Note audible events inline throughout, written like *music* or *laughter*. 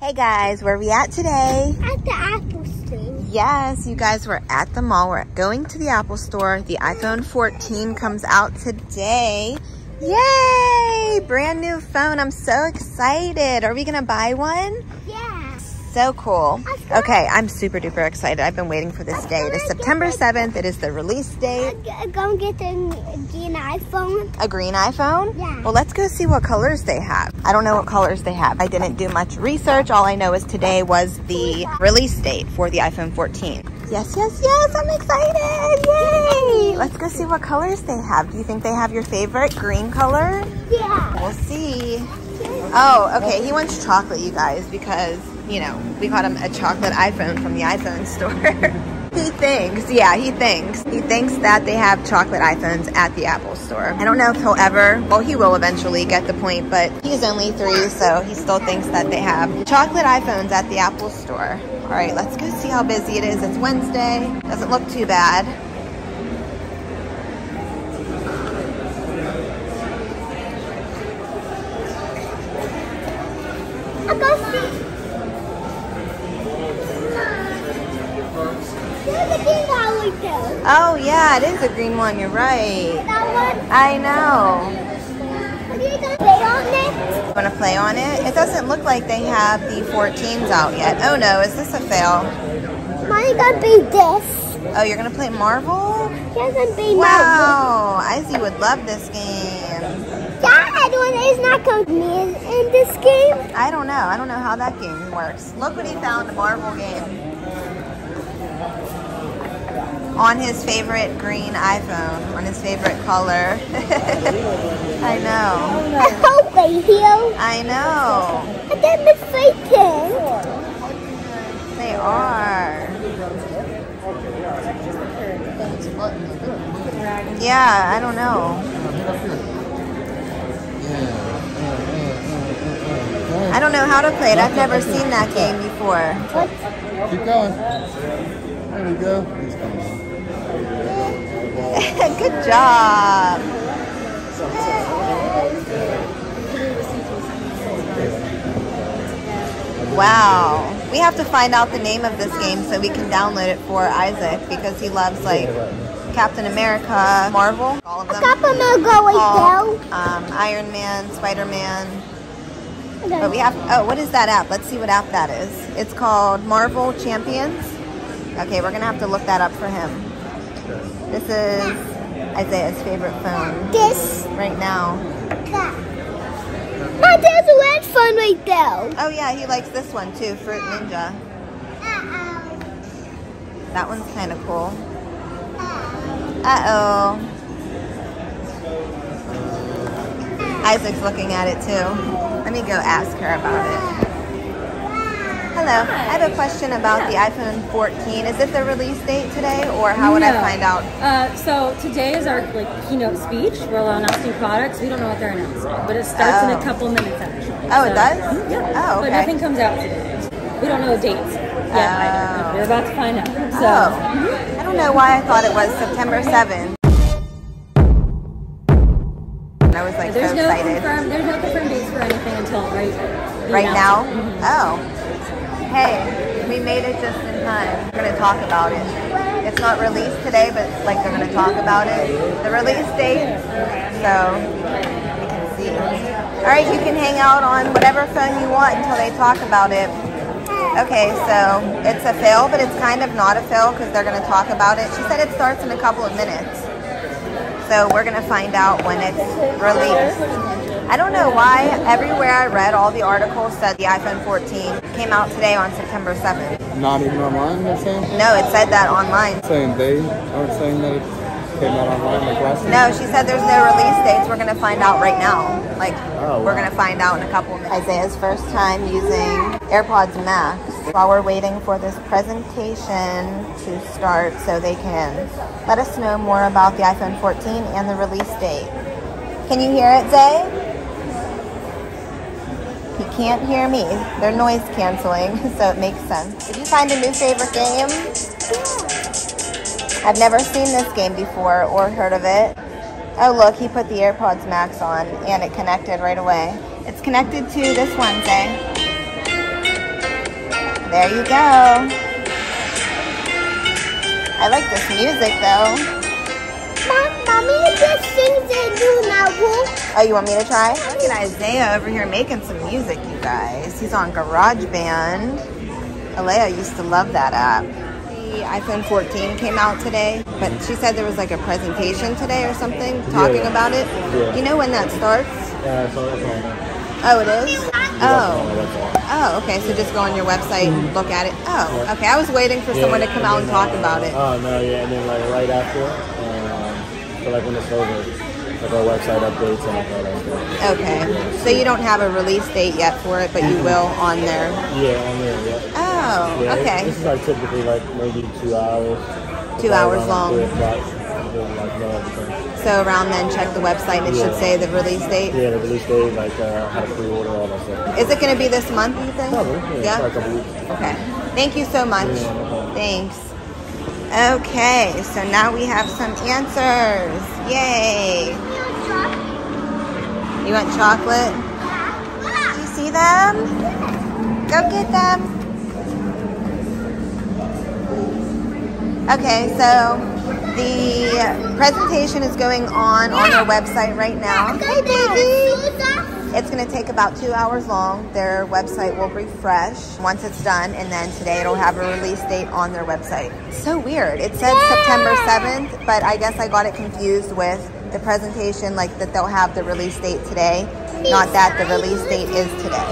Hey guys, where are we at today? At the Apple Store. Yes, you guys, we're at the mall. We're going to the Apple Store. The iPhone 14 comes out today. Yay! Brand new phone. I'm so excited. Are we gonna buy one? Yeah. So cool. Okay, I'm super duper excited. I've been waiting for this day. It is September 7th. It is the release date. I'm gonna get the green iPhone. A green iPhone? Yeah. Well, let's go see what colors they have. I don't know what colors they have. I didn't do much research. All I know is today was the release date for the iPhone 14. Yes, yes, yes, I'm excited. Yay! Let's go see what colors they have. Do you think they have your favorite green color? Yeah. We'll see. Oh, okay. He wants chocolate, you guys, because, you know, we got him a chocolate iPhone from the iPhone store. *laughs* he thinks, yeah, he thinks. He thinks that they have chocolate iPhones at the Apple store. I don't know if he'll ever, well, he will eventually get the point, but he's only three, so he still thinks that they have chocolate iPhones at the Apple store. All right, let's go see how busy it is. It's Wednesday. Doesn't look too bad. I'll go see. There's a green. Oh, yeah, it is a green one. You're right. One. I know. Are you gonna play on it? Want to play on it? It doesn't look like they have the 14s out yet. Oh no, is this a fail? Mine's gonna be this. Oh, you're going to play Marvel? Yours gonna be Marvel. Wow, Izzy would love this game. Dad, one is not gonna be in, in this game. I don't know. I don't know how that game works. Look what he found, a Marvel game. On his favorite green iPhone, on his favorite color. *laughs* I know. I hope they heal. I know. And then mistaken. They are. Yeah, I don't know. I don't know how to play it. I've never seen that game before. Keep going. There we go. He's coming on. Good job. Wow. We have to find out the name of this game so we can download it for Isaac because he loves like Captain America, Marvel, all of them. Couple more go right Hulk, um, Iron Man, Spider Man. But we have, oh, what is that app? Let's see what app that is. It's called Marvel Champions. Okay, we're going to have to look that up for him. This is Isaiah's favorite phone This. right now. That. But there's a red phone right there. Oh, yeah, he likes this one too, Fruit Ninja. Uh-oh. That one's kind of cool. Uh-oh. Isaac's looking at it too. Let me go ask her about it. Hello, I have a question about the iPhone 14. Is it the release date today, or how would I find out? Uh, so today is our like keynote speech. We're announcing products. We don't know what they're announcing, but it starts in Oh. a couple minutes actually. Oh, it does? Yeah. Oh, okay. But nothing comes out today. We don't know the dates yet either. Oh. We're about to find out. So Oh, I don't know why I thought it was September 7th. I was like there's so no excited. confirmed there's no confirmed dates for anything until right Right now? announcement. Oh. Hey, we made it just in time. We're going to talk about it. It's not released today, but like they're going to talk about it. The release date, so we can see. All right, you can hang out on whatever phone you want until they talk about it. Okay, so it's a fail, but it's kind of not a fail because they're going to talk about it. She said it starts in a couple of minutes. So we're going to find out when it's released. I don't know why everywhere I read, all the articles said the iPhone 14 came out today on September 7th. Not even online, they're saying? No, it said that online. Saying they aren't saying that it came out online like last week? No, she said there's no release dates. We're going to find out right now. Like, Oh, we're going to find out in a couple of minutes. Isaiah's first time using AirPods Max while we're waiting for this presentation to start so they can let us know more about the iPhone 14 and the release date. Can you hear it, Zay? Can't hear me. They're noise canceling, *laughs* so it makes sense. Did you find a new favorite game? I've never seen this game before or heard of it. Oh look, he put the AirPods Max on and it connected right away. It's connected to this Wednesday. There you go. I like this music though. Mom, mommy just sings a new novel. Oh, you want me to try? Look at Isaiah over here making some music, you guys. He's on GarageBand. Alayah used to love that app. The iPhone 14 came out today, but she said there was like a presentation today or something talking Yeah. about it. Yeah. Do you know when that starts? Yeah, so that's all. Oh, it is? Oh. Oh, okay. So just go on your website and look at it. Oh, okay. I was waiting for someone to come out and talk about it. Oh no, yeah, and then like right after, um, so like when it's over, like our website updates and all that stuff. Okay. So you don't have a release date yet for it, but you will on there. Yeah, on there, yeah. Oh, Yeah, okay. This is like typically like maybe two hours. Two hours long. Like, three o'clock, until, like, know everything. So around then, check the website and it should say the release date. Yeah, the release date, like uh, how to pre-order, all that stuff. Is it going to be this month, you think? Probably, yeah, probably a couple weeks. Okay. Thank you so much. Yeah, no. Thanks. Okay, so now we have some answers. Yay. You want chocolate? Do you see them? Go get them. Okay, so the presentation is going on on their website right now. Hey, baby. It's going to take about two hours long. Their website will refresh once it's done, and then today it'll have a release date on their website. So weird. It said September 7th, but I guess I got it confused with the presentation, like that they'll have the release date today, not that the release date is today.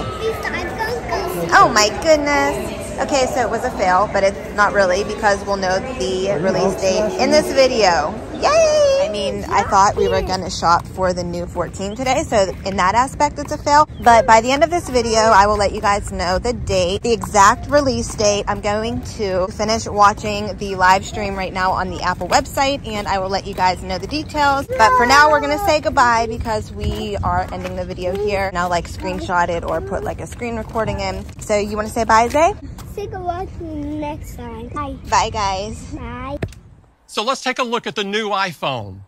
Oh my goodness. Okay, so it was a fail, but it's not really because we'll know the release date in this video. Yay! I mean, I thought we were gonna shop for the new 14 today, so in that aspect it's a fail. But by the end of this video, I will let you guys know the date, the exact release date. I'm going to finish watching the live stream right now on the Apple website, and I will let you guys know the details. But for now, we're gonna say goodbye because we are ending the video here. Now, like screenshot it or put like a screen recording in. So you wanna say bye, Zay? Take a watch next time. Bye. Bye, guys. Bye. So let's take a look at the new iPhone.